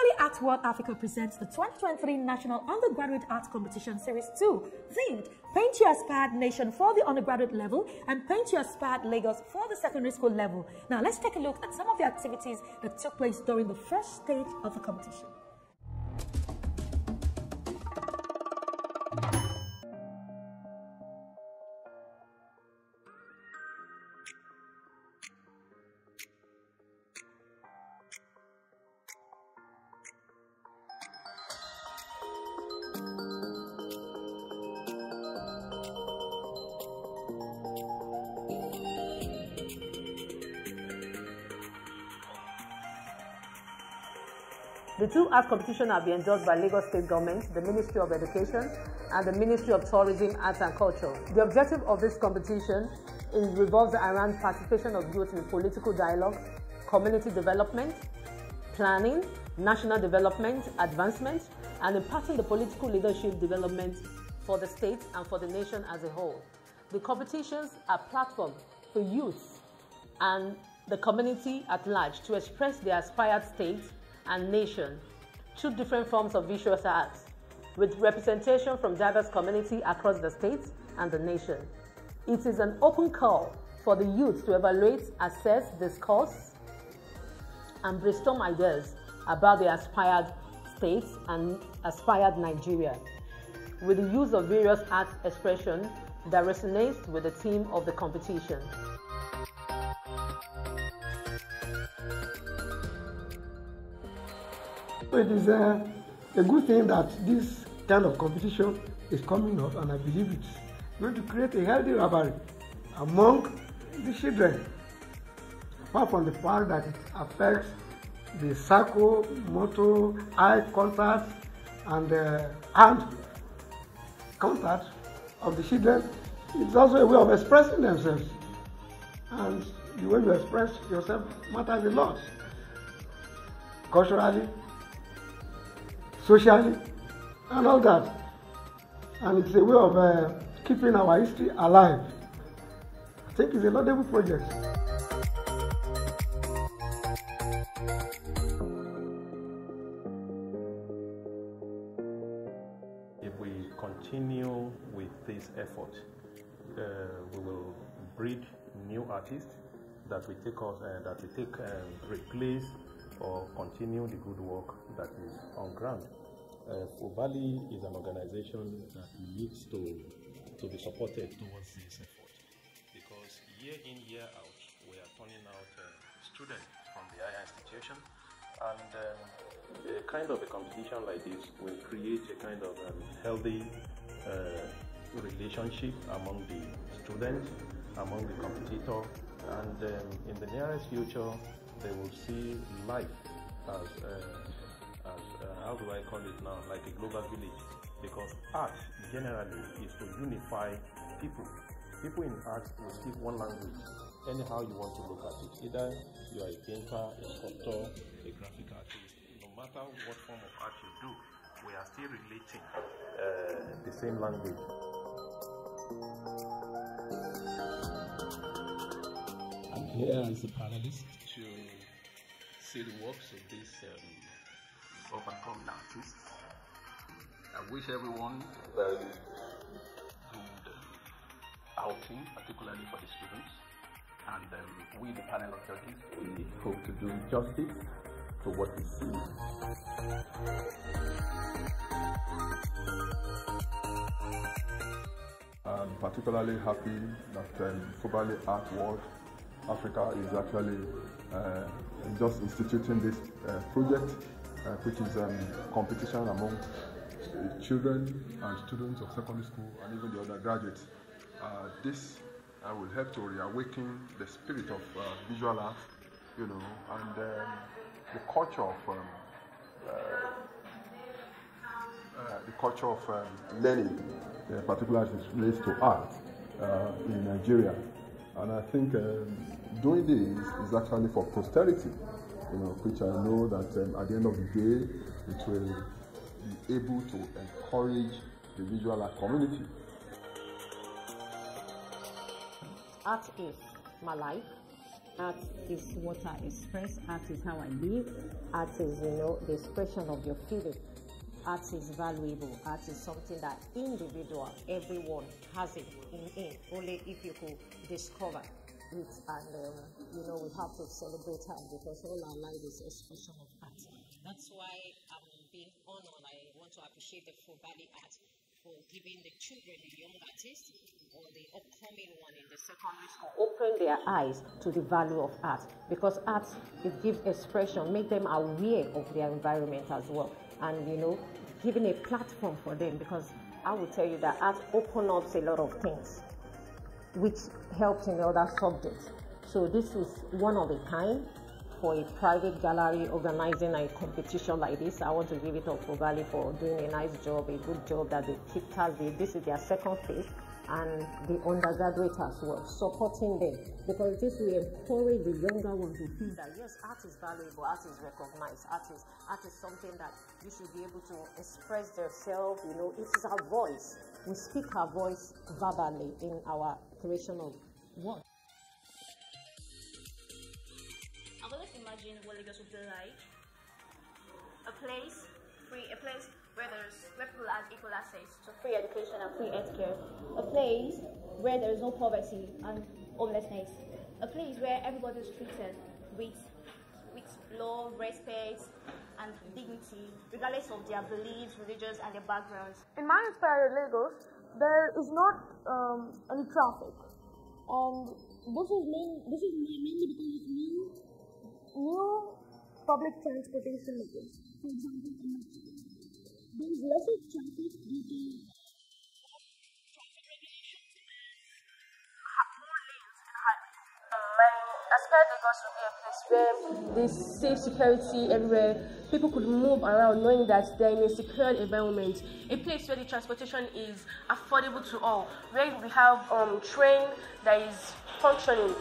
Fobally Art World Africa presents the 2023 National Undergraduate Art Competition Series 2, themed Paint Your Aspired Nation for the undergraduate level and Paint Your Aspired Lagos for the secondary school level. Now, let's take a look at some of the activities that took place during the first stage of the competition. The two art competitions have been endorsed by Lagos State Government, the Ministry of Education, and the Ministry of Tourism, Arts and Culture. The objective of this competition is revolves around participation of youth in political dialogue, community development, planning, national development, advancement, and imparting the political leadership development for the state and for the nation as a whole. The competitions are platform for youth and the community at large to express their aspired state and nation through different forms of visual arts with representation from diverse community across the state and the nation. It is an open call for the youth to evaluate, assess, discuss, and brainstorm ideas about the aspired states and aspired Nigeria with the use of various art expression that resonates with the theme of the competition. It is a, a good thing that this kind of competition is coming up, and I believe it's going to create a healthy rivalry among the children. Apart from the fact that it affects the circle, motor, eye contact, and uh, hand contact of the children, it's also a way of expressing themselves. And the way you express yourself matters a lot. Culturally, socially, and all that. And it's a way of uh, keeping our history alive. I think it's a laudable project. If we continue with this effort, uh, we will breed new artists that will take us, uh, that will take um, replace or continue the good work that is on ground. Uh, Fobally is an organization that needs to to be supported towards this effort. Because year in year out we are turning out uh, students from the higher institution. And um, a kind of a competition like this will create a kind of um, healthy uh, relationship among the students, among the competitor, and um, in the nearest future they will see life as, uh, as uh, call it now, like a global village. Because art generally is to unify people. People in art will speak one language, anyhow you want to look at it. Either you are a painter, a sculptor, a graphic artist. No matter what form of art you do, we are still relating uh, the same language. I'm here as a panelist to see the works of these um, and coming. I wish everyone very good um, outing, particularly for the students. And um, we, the panel of judges, we hope to do justice to what we see. I'm particularly happy that um, Fobally Art World Africa is actually uh, just instituting this uh, project, uh, which is um, competition among children and students of secondary school and even the undergraduates. Uh, this uh, will help to reawaken the spirit of uh, visual art, you know, and um, the culture of um, uh, uh, the culture of um, learning, uh, particularly as it relates to art uh, in Nigeria. And I think um, doing this is actually for posterity, you know, which I know that um, at the end of the day, it will be able to encourage the visual art community. Art is my life, art is what I express, art is how I live, art is, you know, the expression of your feeling. Art is valuable. Art is something that individual, everyone has it in it. Only if you could discover it, and um, you know we have to celebrate art because all our life is expression of art. That's why I'm being honored. I want to appreciate the full Fobally art for giving the children, the young artists, or the upcoming one in the secondary school, open their eyes to the value of art because art it gives expression, make them aware of their environment as well, and you know, giving a platform for them because I will tell you that art opens up a lot of things, which helps in the other subjects. So this is one of a kind for a private gallery organizing a competition like this. I want to give it up for Valley for doing a nice job, a good job that the kids did. This is their second phase and the undergraduate as well, supporting them because this will encourage the younger ones to feel that yes, art is valuable, art is recognized, art is art is something that you should be able to express themselves. You know, it is our voice. We speak our voice verbally in our creation of work. I've always imagined what Lagos would be like. A place, free, a place where there's where people have equal access to free education and free healthcare. A place where there is no poverty and homelessness. A place where everybody is treated with with love, respect, and dignity, regardless of their beliefs, religions, and their backgrounds. In my inspired Lagos, there is not um, any traffic, and this is main, this is mainly because of new new public transportation methods. For example, there is less traffic due to aspire Lagos to be a place where there's safe security everywhere. People could move around knowing that they're in a secure environment. A place where the transportation is affordable to all, where we have um train that is functioning.